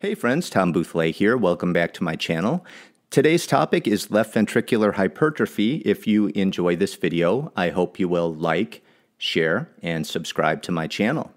Hey friends, Tom Bouthillet here. Welcome back to my channel. Today's topic is left ventricular hypertrophy. If you enjoy this video, I hope you will like, share, and subscribe to my channel.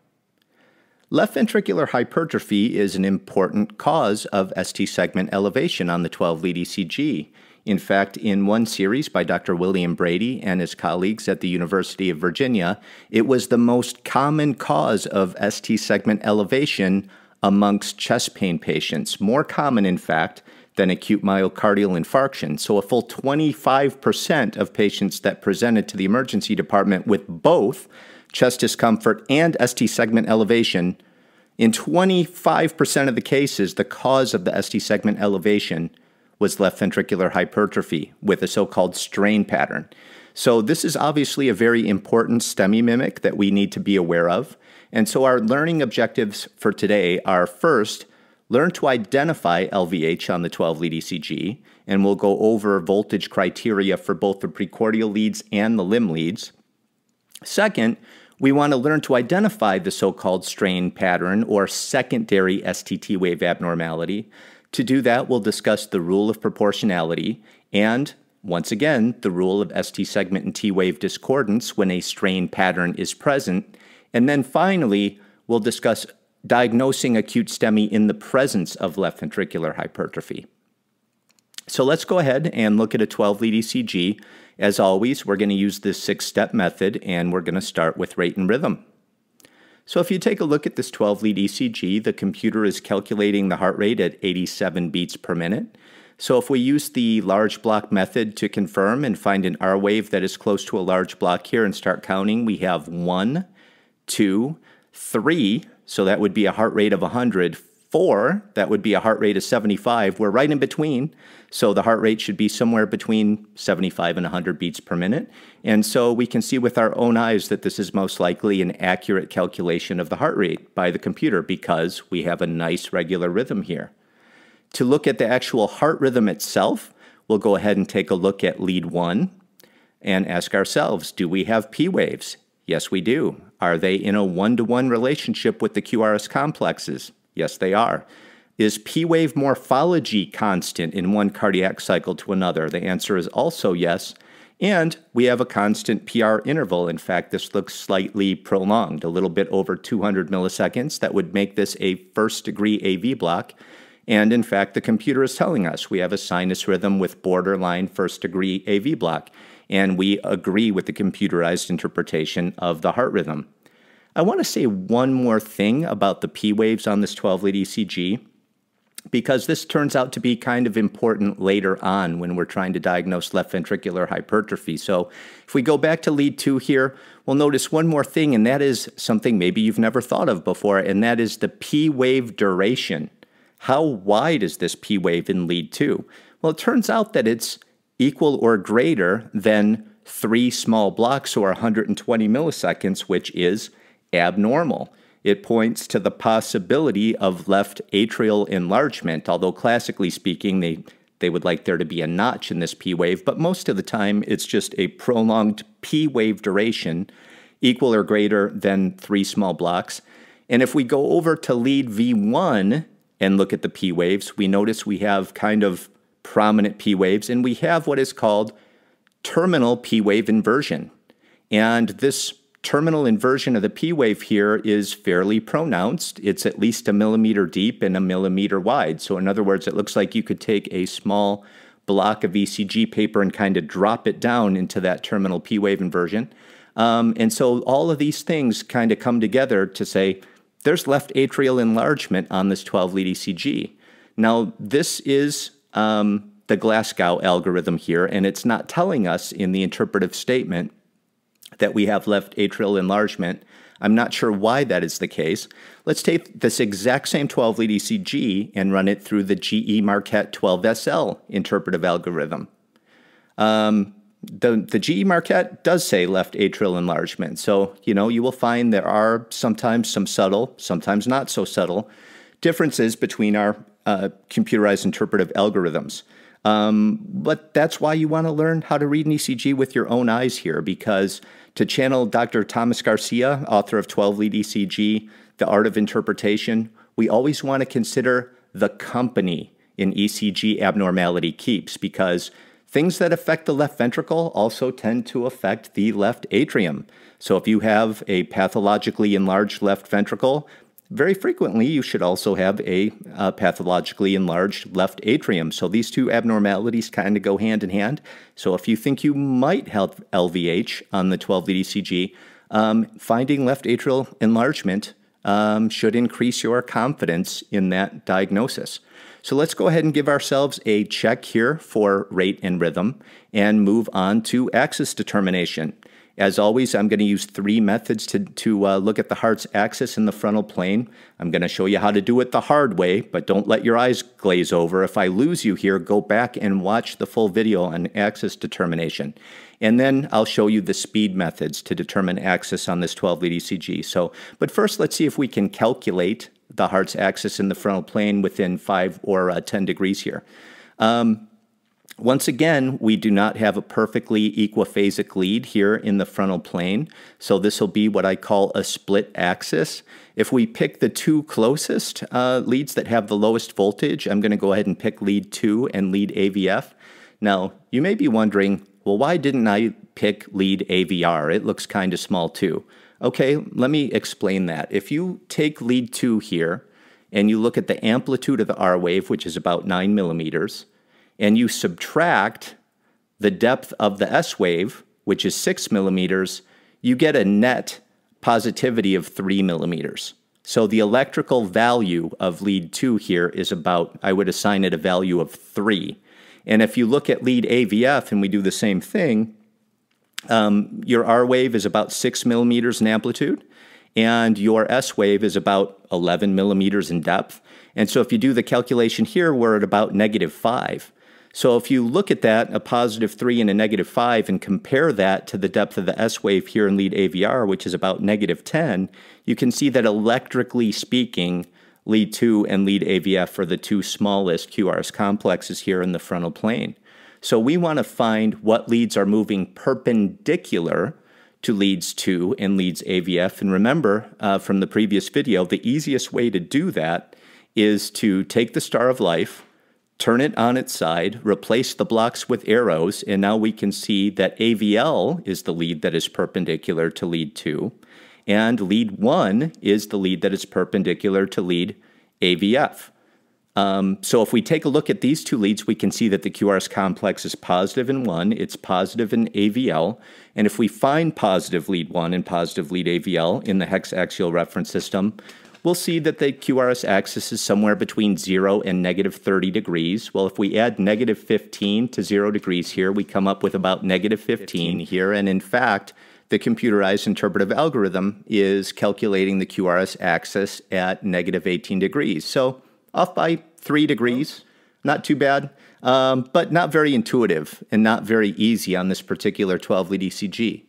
Left ventricular hypertrophy is an important cause of ST segment elevation on the 12 lead ECG. In fact, in one series by Dr. William Brady and his colleagues at the University of Virginia, it was the most common cause of ST segment elevation amongst chest pain patients, more common, in fact, than acute myocardial infarction. So, a full 25% of patients that presented to the emergency department with both chest discomfort and ST segment elevation, in 25% of the cases, the cause of the ST segment elevation was left ventricular hypertrophy with a so called strain pattern. So, this is obviously a very important STEMI mimic that we need to be aware of. And so our learning objectives for today are first, learn to identify LVH on the 12 lead ECG, and we'll go over voltage criteria for both the precordial leads and the limb leads. Second, we want to learn to identify the so called strain pattern or secondary STT wave abnormality. To do that, we'll discuss the rule of proportionality and, once again, the rule of ST segment and T wave discordance when a strain pattern is present. And then finally, we'll discuss diagnosing acute STEMI in the presence of left ventricular hypertrophy. So let's go ahead and look at a 12 lead ECG. As always, we're going to use this six step method and we're going to start with rate and rhythm. So if you take a look at this 12 lead ECG, the computer is calculating the heart rate at 87 beats per minute. So if we use the large block method to confirm and find an R wave that is close to a large block here and start counting, we have one, two, three, so that would be a heart rate of 100. Four, that would be a heart rate of 75. We're right in between, so the heart rate should be somewhere between 75 and 100 beats per minute. And so we can see with our own eyes that this is most likely an accurate calculation of the heart rate by the computer because we have a nice regular rhythm here. To look at the actual heart rhythm itself, we'll go ahead and take a look at lead one and ask ourselves, do we have P waves? Yes, we do. Are they in a one to one relationship with the QRS complexes? Yes, they are. Is P wave morphology constant in one cardiac cycle to another? The answer is also yes. And we have a constant PR interval. In fact, this looks slightly prolonged, a little bit over 200 milliseconds. That would make this a first degree AV block. And in fact, the computer is telling us we have a sinus rhythm with borderline first degree AV block and we agree with the computerized interpretation of the heart rhythm. I want to say one more thing about the P waves on this 12 lead ECG because this turns out to be kind of important later on when we're trying to diagnose left ventricular hypertrophy. So, if we go back to lead two here, we'll notice one more thing, and that is something maybe you've never thought of before, and that is the P wave duration. How wide is this P wave in lead two? Well, it turns out that it's equal or greater than three small blocks or 120 milliseconds, which is abnormal. It points to the possibility of left atrial enlargement, although classically speaking, they, they would like there to be a notch in this P wave, but most of the time it's just a prolonged P wave duration equal or greater than three small blocks. And if we go over to lead V1 and look at the P waves, we notice we have kind of prominent P waves, and we have what is called terminal P wave inversion. And this terminal inversion of the P wave here is fairly pronounced. It's at least a millimeter deep and a millimeter wide. So, in other words, it looks like you could take a small block of ECG paper and kind of drop it down into that terminal P wave inversion. Um, and so, all of these things kind of come together to say there's left atrial enlargement on this 12 lead ECG. Now, this is um, the Glasgow algorithm here, and it's not telling us in the interpretive statement that we have left atrial enlargement. I'm not sure why that is the case. Let's take this exact same 12 lead ECG and run it through the GE Marquette 12SL interpretive algorithm. Um, the, the GE Marquette does say left atrial enlargement. So, you know, you will find there are sometimes some subtle, sometimes not so subtle differences between our uh, computerized interpretive algorithms. Um, but that's why you want to learn how to read an ECG with your own eyes here, because to channel Dr. Thomas Garcia, author of 12 Lead ECG, The Art of Interpretation, we always want to consider the company in ECG abnormality keeps because things that affect the left ventricle also tend to affect the left atrium. So if you have a pathologically enlarged left ventricle, very frequently you should also have a uh, pathologically enlarged left atrium. So these two abnormalities kind of go hand in hand. So if you think you might have LVH on the 12 lead ECG, um, finding left atrial enlargement um, should increase your confidence in that diagnosis. So let's go ahead and give ourselves a check here for rate and rhythm and move on to axis determination. As always, I'm going to use three methods to, to uh, look at the heart's axis in the frontal plane. I'm going to show you how to do it the hard way, but don't let your eyes glaze over. If I lose you here, go back and watch the full video on axis determination. And then I'll show you the speed methods to determine axis on this 12 lead ECG. So, but first, let's see if we can calculate the heart's axis in the frontal plane within 5 or uh, 10 degrees here. Um, once again, we do not have a perfectly equiphasic lead here in the frontal plane, so this will be what I call a split axis. If we pick the two closest uh, leads that have the lowest voltage, I'm going to go ahead and pick lead 2 and lead AVF. Now, you may be wondering, well, why didn't I pick lead AVR? It looks kind of small too. Okay, let me explain that. If you take lead 2 here, and you look at the amplitude of the R wave, which is about 9 millimeters, and you subtract the depth of the S wave, which is six millimeters, you get a net positivity of three millimeters. So the electrical value of lead two here is about, I would assign it a value of three. And if you look at lead AVF and we do the same thing, um, your R wave is about six millimeters in amplitude, and your S wave is about 11 millimeters in depth. And so if you do the calculation here, we're at about negative five. So if you look at that, a positive 3 and a negative 5, and compare that to the depth of the S wave here in lead AVR, which is about negative 10, you can see that electrically speaking, lead 2 and lead AVF are the two smallest QRS complexes here in the frontal plane. So we want to find what leads are moving perpendicular to leads 2 and leads AVF. And remember uh, from the previous video, the easiest way to do that is to take the star of life, turn it on its side, replace the blocks with arrows, and now we can see that AVL is the lead that is perpendicular to lead 2, and lead 1 is the lead that is perpendicular to lead AVF. Um, so if we take a look at these two leads, we can see that the QRS complex is positive in 1, it's positive in AVL, and if we find positive lead 1 and positive lead AVL in the hex axial reference system, we'll see that the QRS axis is somewhere between 0 and negative 30 degrees. Well, if we add negative 15 to 0 degrees here, we come up with about negative 15 here. And in fact, the computerized interpretive algorithm is calculating the QRS axis at negative 18 degrees. So off by 3 degrees, not too bad. Um, but not very intuitive and not very easy on this particular 12 lead ECG.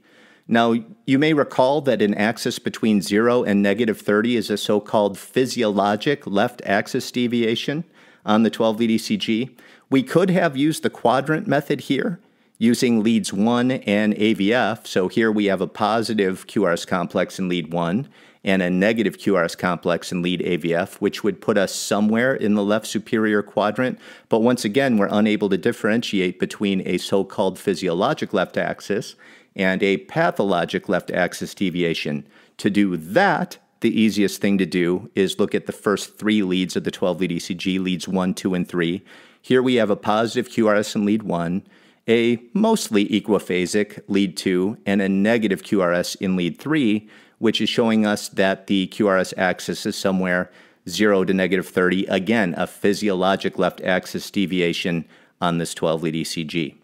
Now, you may recall that an axis between 0 and negative 30 is a so-called physiologic left axis deviation on the 12 lead ECG. We could have used the quadrant method here using leads 1 and AVF. So here we have a positive QRS complex in lead 1 and a negative QRS complex in lead AVF, which would put us somewhere in the left superior quadrant. But once again, we're unable to differentiate between a so-called physiologic left axis and a pathologic left axis deviation. To do that, the easiest thing to do is look at the first three leads of the 12 lead ECG, leads 1, 2, and 3. Here we have a positive QRS in lead 1, a mostly equiphasic lead 2, and a negative QRS in lead 3, which is showing us that the QRS axis is somewhere 0 to negative 30. Again, a physiologic left axis deviation on this 12 lead ECG.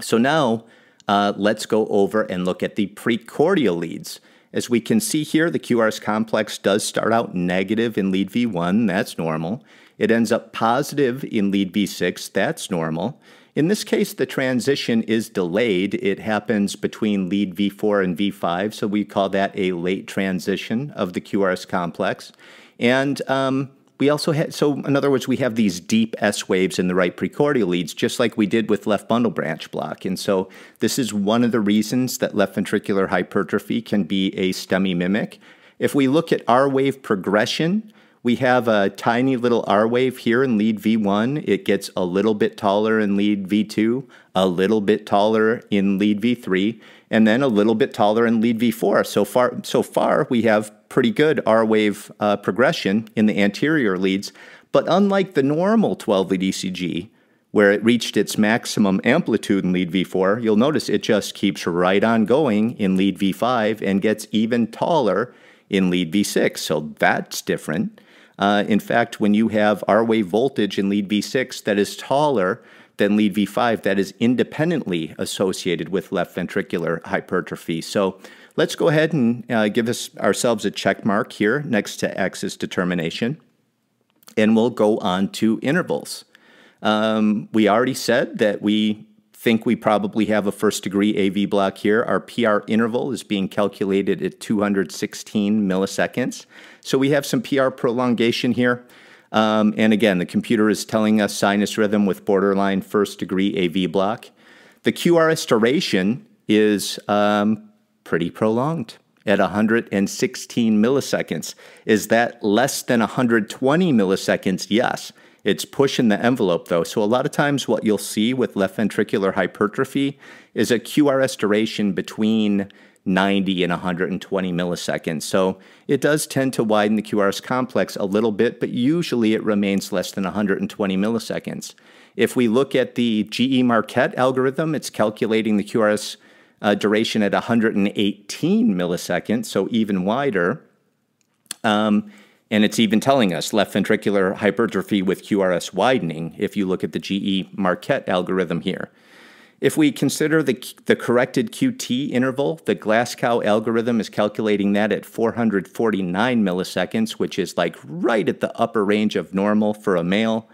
So now uh, let's go over and look at the precordial leads. As we can see here, the QRS complex does start out negative in lead V1, that's normal. It ends up positive in lead V6, that's normal. In this case, the transition is delayed. It happens between lead V4 and V5, so we call that a late transition of the QRS complex. And um, we also had, so in other words, we have these deep S waves in the right precordial leads, just like we did with left bundle branch block. And so this is one of the reasons that left ventricular hypertrophy can be a STEMI mimic. If we look at R wave progression, We have a tiny little R wave here in lead V1. It gets a little bit taller in lead V2, a little bit taller in lead V3, and then a little bit taller in lead V4. So far, so far we have pretty good R wave uh, progression in the anterior leads. But unlike the normal 12 lead ECG, where it reached its maximum amplitude in lead V4, you'll notice it just keeps right on going in lead V5 and gets even taller in lead V6. So that's different. Uh, in fact, when you have R wave voltage in lead V6 that is taller than lead V5, that is independently associated with left ventricular hypertrophy. So let's go ahead and uh, give us ourselves a check mark here next to axis determination. And we'll go on to intervals. Um, we already said that we think we probably have a first degree AV block here. Our PR interval is being calculated at 216 milliseconds. So we have some PR prolongation here. Um, and again, the computer is telling us sinus rhythm with borderline first degree AV block. The QRS duration is um, pretty prolonged at 116 milliseconds. Is that less than 120 milliseconds? Yes. It's pushing the envelope though. So a lot of times what you'll see with left ventricular hypertrophy is a QRS duration between 90 and 120 milliseconds. So it does tend to widen the QRS complex a little bit, but usually it remains less than 120 milliseconds. If we look at the GE Marquette algorithm, it's calculating the QRS uh, duration at 118 milliseconds, so even wider. Um, and it's even telling us left ventricular hypertrophy with QRS widening if you look at the GE Marquette algorithm here. If we consider the, the corrected QT interval, the Glasgow algorithm is calculating that at 449 milliseconds, which is like right at the upper range of normal for a male.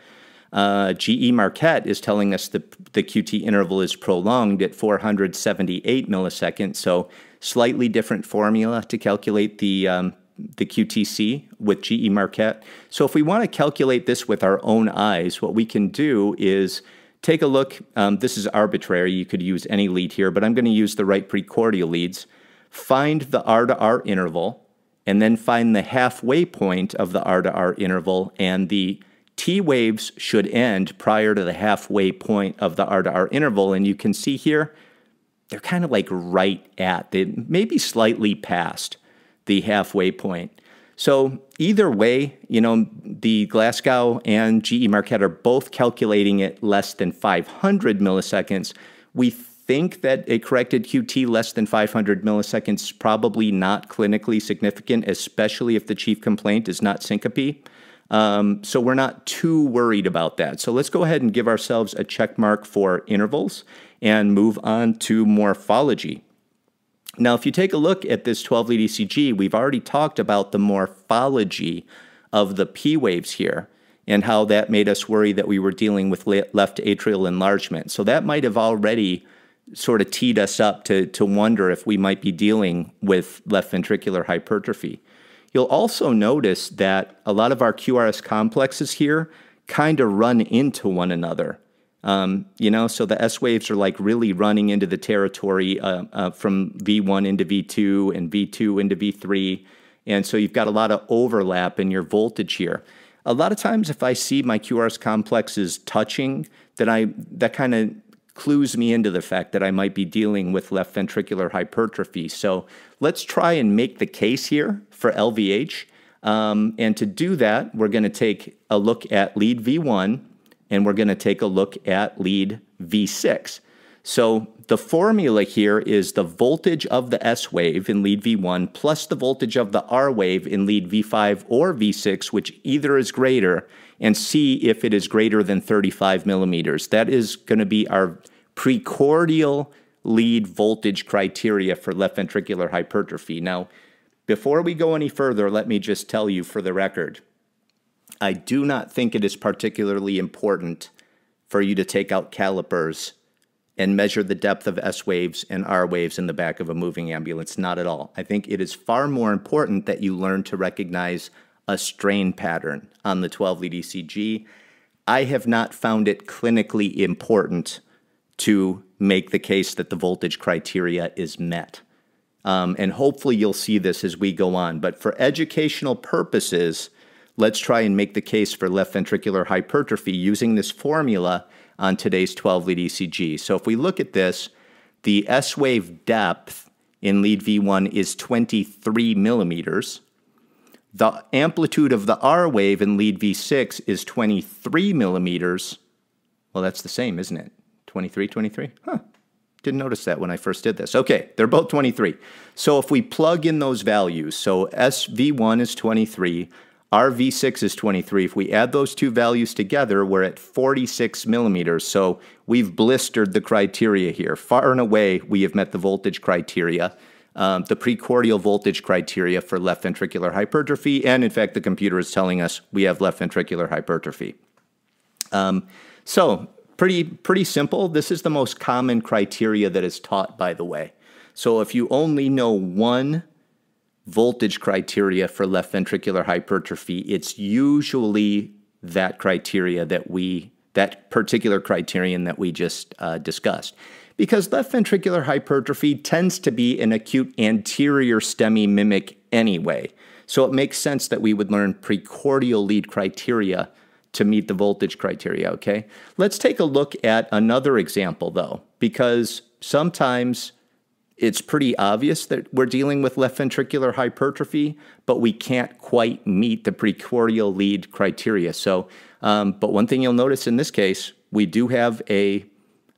Uh, GE Marquette is telling us the, the QT interval is prolonged at 478 milliseconds, so slightly different formula to calculate the um, the QTC with GE Marquette. So if we want to calculate this with our own eyes, what we can do is take a look. Um, this is arbitrary. You could use any lead here, but I'm going to use the right precordial leads. Find the R to R interval, and then find the halfway point of the R to R interval, and the T waves should end prior to the halfway point of the R to R interval. And you can see here, they're kind of like right at, they maybe slightly past the halfway point. So either way, you know, the Glasgow and GE Marquette are both calculating it less than 500 milliseconds. We think that a corrected QT less than 500 milliseconds is probably not clinically significant, especially if the chief complaint is not syncope. Um, so we're not too worried about that. So let's go ahead and give ourselves a check mark for intervals and move on to morphology. Now, if you take a look at this 12 lead ECG, we've already talked about the morphology of the P waves here and how that made us worry that we were dealing with left atrial enlargement. So that might have already sort of teed us up to, to wonder if we might be dealing with left ventricular hypertrophy. You'll also notice that a lot of our QRS complexes here kind of run into one another. Um, you know, so the S waves are like really running into the territory uh, uh, from V1 into V2 and V2 into V3. And so you've got a lot of overlap in your voltage here. A lot of times, if I see my QRS complexes touching, then I that kind of clues me into the fact that I might be dealing with left ventricular hypertrophy. So let's try and make the case here for LVH. Um, and to do that, we're going to take a look at lead V1 and we're going to take a look at lead V6. So the formula here is the voltage of the S wave in lead V1 plus the voltage of the R wave in lead V5 or V6, which either is greater, and see if it is greater than 35 millimeters. That is going to be our precordial lead voltage criteria for left ventricular hypertrophy. Now, before we go any further, let me just tell you for the record I do not think it is particularly important for you to take out calipers and measure the depth of S waves and R waves in the back of a moving ambulance. Not at all. I think it is far more important that you learn to recognize a strain pattern on the 12 lead ECG. I have not found it clinically important to make the case that the voltage criteria is met. Um, and hopefully you'll see this as we go on. But for educational purposes, let's try and make the case for left ventricular hypertrophy using this formula on today's 12 lead ECG. So if we look at this, the S wave depth in lead V1 is 23 millimeters. The amplitude of the R wave in lead V6 is 23 millimeters. Well, that's the same, isn't it? 23, 23? Huh. Didn't notice that when I first did this. Okay, they're both 23. So if we plug in those values, so SV1 is 23, RV6 is 23. If we add those two values together, we're at 46 millimeters. So we've blistered the criteria here. Far and away, we have met the voltage criteria, um, the precordial voltage criteria for left ventricular hypertrophy. And in fact, the computer is telling us we have left ventricular hypertrophy. Um, so pretty, pretty simple. This is the most common criteria that is taught, by the way. So if you only know one voltage criteria for left ventricular hypertrophy, it's usually that criteria that we, that particular criterion that we just uh, discussed. Because left ventricular hypertrophy tends to be an acute anterior STEMI mimic anyway. So it makes sense that we would learn precordial lead criteria to meet the voltage criteria, okay? Let's take a look at another example though, because sometimes it's pretty obvious that we're dealing with left ventricular hypertrophy, but we can't quite meet the precordial lead criteria. So, um, but one thing you'll notice in this case, we do have a,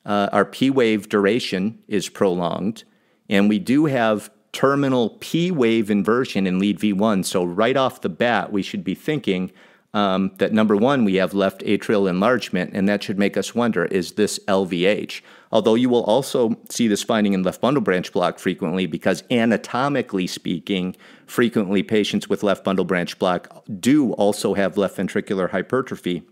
uh, our P wave duration is prolonged, and we do have terminal P wave inversion in lead V1. So right off the bat, we should be thinking um, that number one, we have left atrial enlargement, and that should make us wonder, is this LVH? Although you will also see this finding in left bundle branch block frequently because anatomically speaking, frequently patients with left bundle branch block do also have left ventricular hypertrophy.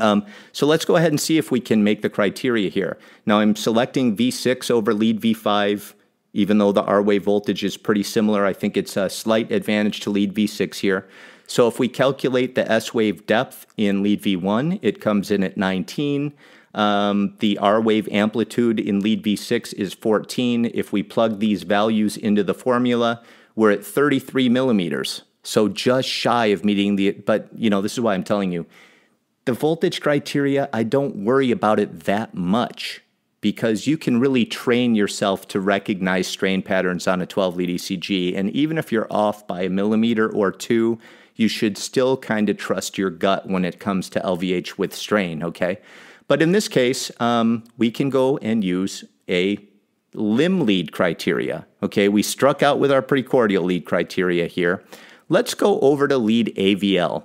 Um, so let's go ahead and see if we can make the criteria here. Now I'm selecting V6 over lead V5, even though the R wave voltage is pretty similar. I think it's a slight advantage to lead V6 here. So if we calculate the S wave depth in lead V1, it comes in at 19. Um, the R wave amplitude in lead V6 is 14. If we plug these values into the formula, we're at 33 millimeters. So just shy of meeting the, but you know, this is why I'm telling you, the voltage criteria, I don't worry about it that much because you can really train yourself to recognize strain patterns on a 12 lead ECG. And even if you're off by a millimeter or two, you should still kind of trust your gut when it comes to LVH with strain, okay? But in this case, um, we can go and use a limb lead criteria. Okay, we struck out with our precordial lead criteria here. Let's go over to lead AVL.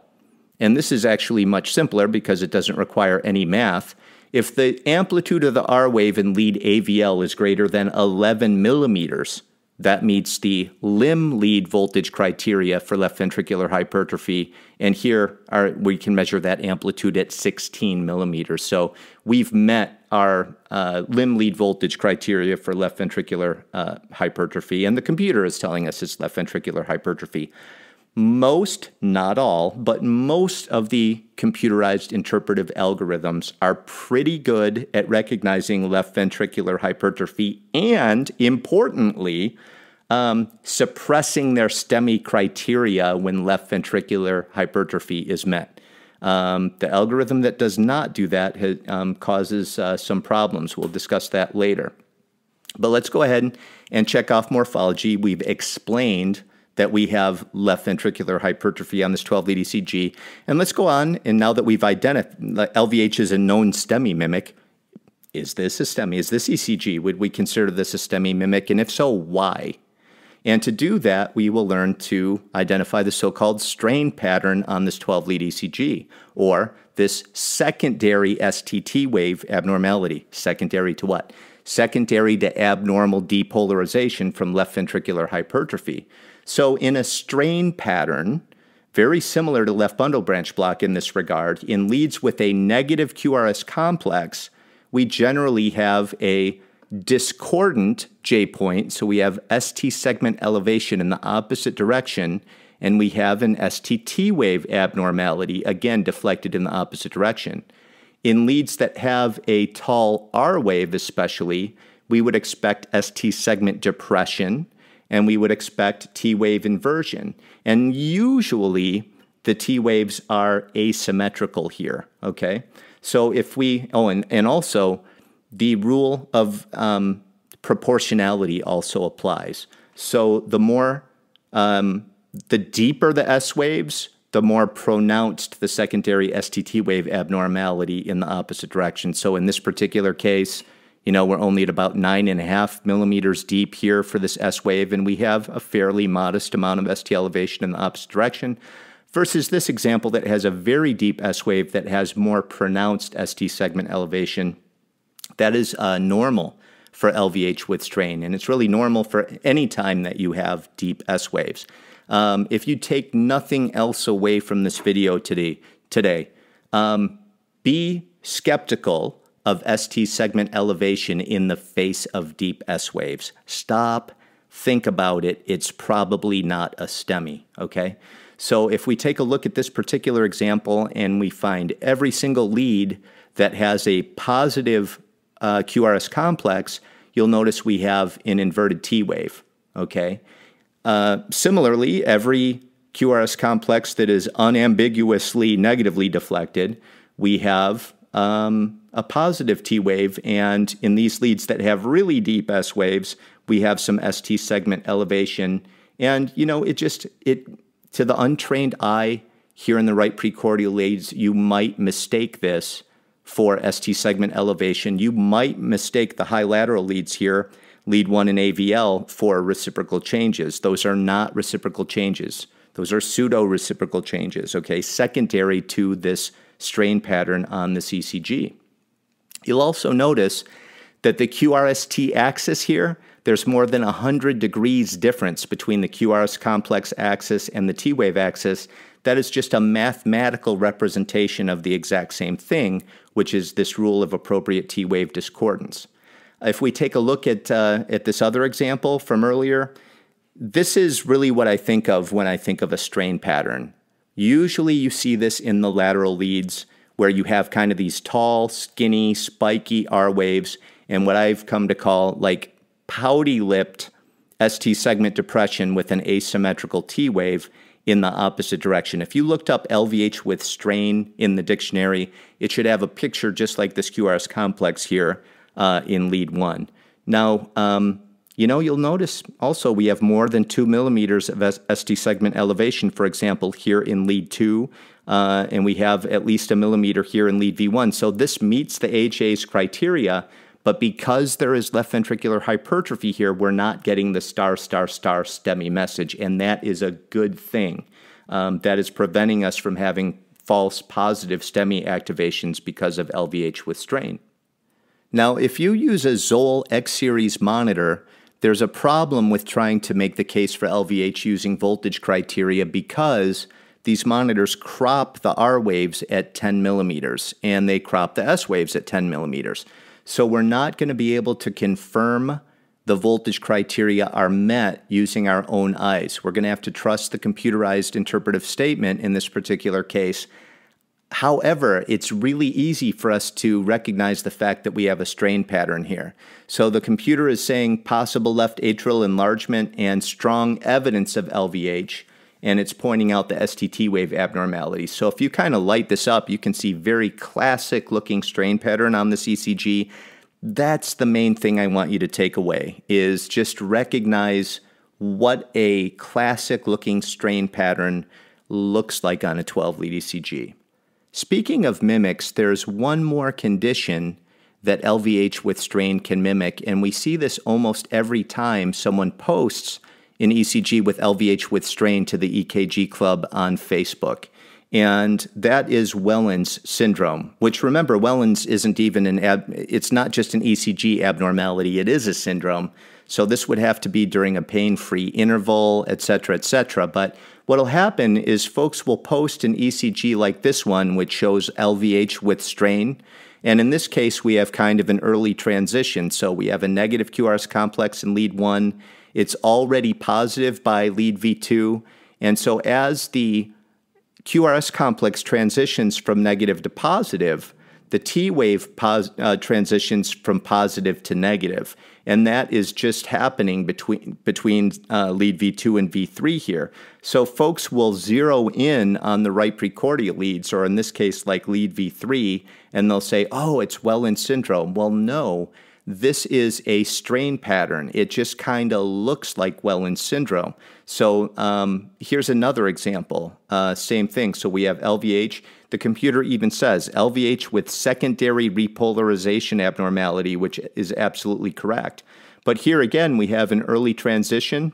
And this is actually much simpler because it doesn't require any math. If the amplitude of the R wave in lead AVL is greater than 11 millimeters, that meets the limb lead voltage criteria for left ventricular hypertrophy. And here our, we can measure that amplitude at 16 millimeters. So we've met our uh, limb lead voltage criteria for left ventricular uh, hypertrophy. And the computer is telling us it's left ventricular hypertrophy. Most, not all, but most of the computerized interpretive algorithms are pretty good at recognizing left ventricular hypertrophy and, importantly, um, suppressing their STEMI criteria when left ventricular hypertrophy is met. Um, the algorithm that does not do that um, causes uh, some problems. We'll discuss that later. But let's go ahead and check off morphology. We've explained that we have left ventricular hypertrophy on this 12 lead ECG. And let's go on, and now that we've identified LVH is a known STEMI mimic, is this a STEMI? Is this ECG? Would we consider this a STEMI mimic? And if so, why? And to do that, we will learn to identify the so called strain pattern on this 12 lead ECG, or this secondary STT wave abnormality. Secondary to what? Secondary to abnormal depolarization from left ventricular hypertrophy. So, in a strain pattern, very similar to left bundle branch block in this regard, in leads with a negative QRS complex, we generally have a discordant J point. So we have ST segment elevation in the opposite direction, and we have an STT wave abnormality, again deflected in the opposite direction. In leads that have a tall R wave, especially, we would expect ST segment depression and we would expect T wave inversion. And usually, the T waves are asymmetrical here, okay? So if we, oh, and, and also the rule of um, proportionality also applies. So the more, um, the deeper the S waves, the more pronounced the secondary STT wave abnormality in the opposite direction. So in this particular case, you know, we're only at about nine and a half millimeters deep here for this S wave, and we have a fairly modest amount of ST elevation in the opposite direction versus this example that has a very deep S wave that has more pronounced ST segment elevation. That is uh, normal for LVH with strain, and it's really normal for any time that you have deep S waves. Um, if you take nothing else away from this video today, today um, be skeptical of ST segment elevation in the face of deep S waves. Stop, think about it. It's probably not a STEMI, okay? So if we take a look at this particular example and we find every single lead that has a positive uh, QRS complex, you'll notice we have an inverted T wave, okay? Uh, similarly, every QRS complex that is unambiguously negatively deflected, we have um, a positive T wave. And in these leads that have really deep S waves, we have some ST segment elevation. And, you know, it just, it, to the untrained eye here in the right precordial leads, you might mistake this for ST segment elevation. You might mistake the high lateral leads here lead one and AVL for reciprocal changes. Those are not reciprocal changes. Those are pseudo reciprocal changes, okay, secondary to this strain pattern on the ECG. You'll also notice that the QRST axis here, there's more than 100 degrees difference between the QRS complex axis and the T wave axis. That is just a mathematical representation of the exact same thing, which is this rule of appropriate T wave discordance. If we take a look at, uh, at this other example from earlier, this is really what I think of when I think of a strain pattern. Usually you see this in the lateral leads where you have kind of these tall, skinny, spiky R waves and what I've come to call like pouty lipped ST segment depression with an asymmetrical T wave in the opposite direction. If you looked up LVH with strain in the dictionary, it should have a picture just like this QRS complex here uh, in lead one. Now, um, you know, you'll notice also we have more than two millimeters of ST segment elevation, for example, here in lead two, uh, and we have at least a millimeter here in lead V1. So this meets the AHA's criteria, but because there is left ventricular hypertrophy here, we're not getting the star, star, star STEMI message, and that is a good thing. Um, that is preventing us from having false positive STEMI activations because of LVH with strain. Now, if you use a Zoll X Series monitor, there's a problem with trying to make the case for LVH using voltage criteria because these monitors crop the R waves at 10 millimeters and they crop the S waves at 10 millimeters. So we're not going to be able to confirm the voltage criteria are met using our own eyes. We're going to have to trust the computerized interpretive statement in this particular case However, it's really easy for us to recognize the fact that we have a strain pattern here. So the computer is saying possible left atrial enlargement and strong evidence of LVH, and it's pointing out the STT wave abnormality. So if you kind of light this up, you can see very classic looking strain pattern on the ECG. That's the main thing I want you to take away is just recognize what a classic looking strain pattern looks like on a 12 lead ECG. Speaking of mimics, there's one more condition that LVH with strain can mimic, and we see this almost every time someone posts an ECG with LVH with strain to the EKG Club on Facebook. And that is Wellens syndrome, which remember, Wellens isn't even an, ab- it's not just an ECG abnormality, it is a syndrome. So this would have to be during a pain-free interval, et cetera, et cetera. But What'll happen is folks will post an ECG like this one, which shows LVH with strain. And in this case, we have kind of an early transition. So we have a negative QRS complex in lead one. It's already positive by lead V2. And so as the QRS complex transitions from negative to positive, the T wave pos- uh, transitions from positive to negative, and that is just happening between between uh, lead V2 and V3 here. So folks will zero in on the right precordial leads, or in this case, like lead V3, and they'll say, "Oh, it's Wellens syndrome." Well, no. This is a strain pattern. It just kind of looks like Wellens syndrome. So um, here's another example. Uh, same thing. So we have LVH. The computer even says LVH with secondary repolarization abnormality, which is absolutely correct. But here again, we have an early transition.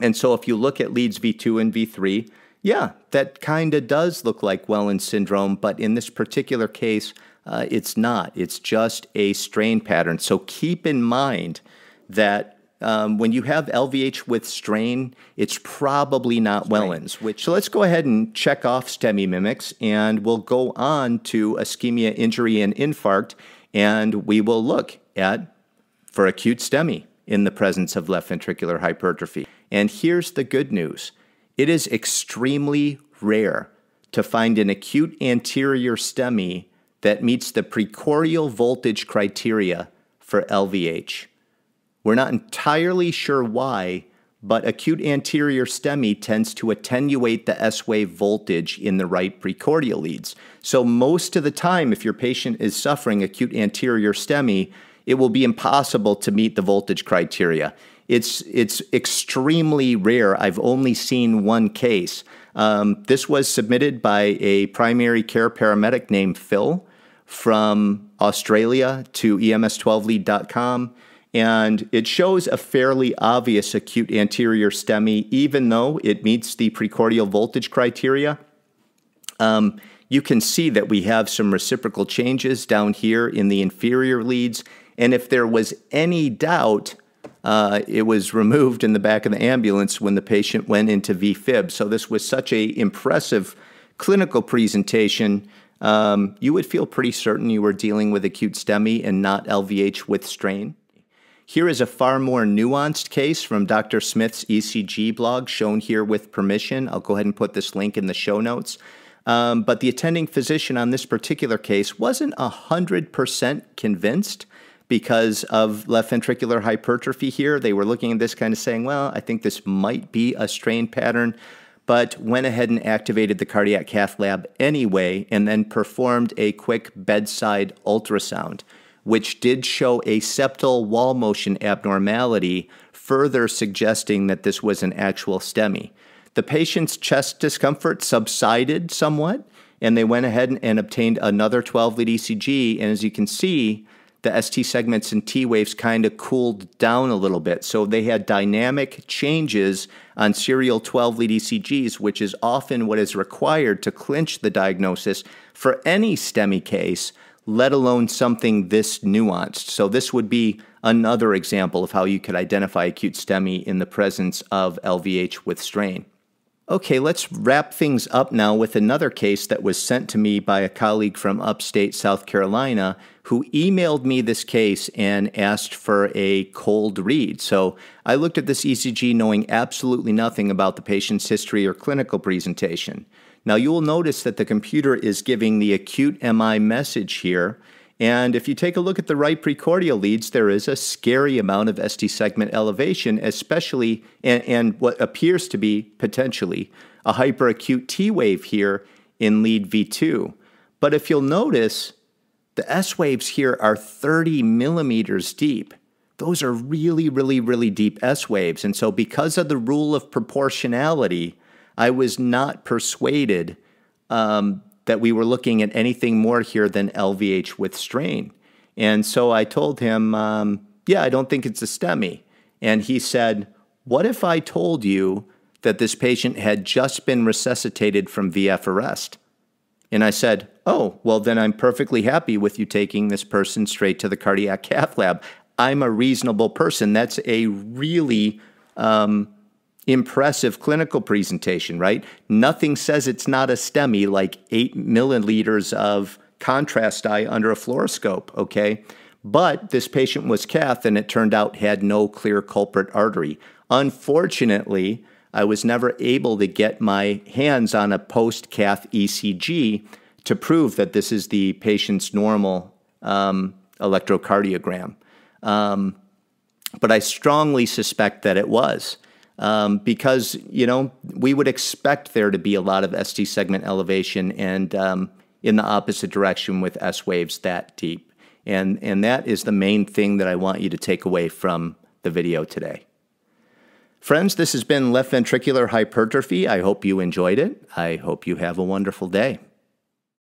And so if you look at leads V2 and V3, yeah, that kind of does look like Wellens syndrome, but in this particular case, uh, it's not. It's just a strain pattern. So keep in mind that um, when you have LVH with strain, it's probably not Wellens. Which, so let's go ahead and check off STEMI mimics, and we'll go on to ischemia, injury, and infarct, and we will look at for acute STEMI in the presence of left ventricular hypertrophy. And here's the good news it is extremely rare to find an acute anterior STEMI that meets the precordial voltage criteria for LVH. We're not entirely sure why, but acute anterior STEMI tends to attenuate the S wave voltage in the right precordial leads. So, most of the time, if your patient is suffering acute anterior STEMI, it will be impossible to meet the voltage criteria. It's, it's extremely rare. I've only seen one case. Um, this was submitted by a primary care paramedic named Phil from Australia to EMS12lead.com. And it shows a fairly obvious acute anterior STEMI, even though it meets the precordial voltage criteria. Um, you can see that we have some reciprocal changes down here in the inferior leads. And if there was any doubt, uh, it was removed in the back of the ambulance when the patient went into VFib. So this was such a impressive clinical presentation um, you would feel pretty certain you were dealing with acute STEMI and not LVH with strain. Here is a far more nuanced case from Dr. Smith's ECG blog, shown here with permission. I'll go ahead and put this link in the show notes. Um, but the attending physician on this particular case wasn't 100% convinced because of left ventricular hypertrophy here. They were looking at this kind of saying, well, I think this might be a strain pattern but went ahead and activated the cardiac cath lab anyway and then performed a quick bedside ultrasound, which did show a septal wall motion abnormality, further suggesting that this was an actual STEMI. The patient's chest discomfort subsided somewhat, and they went ahead and obtained another 12 lead ECG. And as you can see, the ST segments and T waves kind of cooled down a little bit. So they had dynamic changes on serial 12 lead ECGs, which is often what is required to clinch the diagnosis for any STEMI case, let alone something this nuanced. So this would be another example of how you could identify acute STEMI in the presence of LVH with strain. Okay, let's wrap things up now with another case that was sent to me by a colleague from upstate South Carolina who emailed me this case and asked for a cold read. So I looked at this ECG knowing absolutely nothing about the patient's history or clinical presentation. Now you will notice that the computer is giving the acute MI message here and if you take a look at the right precordial leads, there is a scary amount of ST segment elevation, especially, and, and what appears to be potentially a hyperacute T wave here in lead V2. But if you'll notice, the S waves here are 30 millimeters deep. Those are really, really, really deep S waves. And so, because of the rule of proportionality, I was not persuaded um, that we were looking at anything more here than LVH with strain. And so I told him, um, yeah, I don't think it's a STEMI. And he said, what if I told you that this patient had just been resuscitated from VF arrest? And I said, oh, well, then I'm perfectly happy with you taking this person straight to the cardiac cath lab. I'm a reasonable person. That's a really um, impressive clinical presentation, right? Nothing says it's not a STEMI like eight milliliters of contrast dye under a fluoroscope, okay? But this patient was cath and it turned out had no clear culprit artery. Unfortunately, I was never able to get my hands on a post cath ECG to prove that this is the patient's normal um, electrocardiogram. Um, but I strongly suspect that it was. Um, because you know we would expect there to be a lot of ST segment elevation and um, in the opposite direction with S waves that deep, and and that is the main thing that I want you to take away from the video today. Friends, this has been left ventricular hypertrophy. I hope you enjoyed it. I hope you have a wonderful day.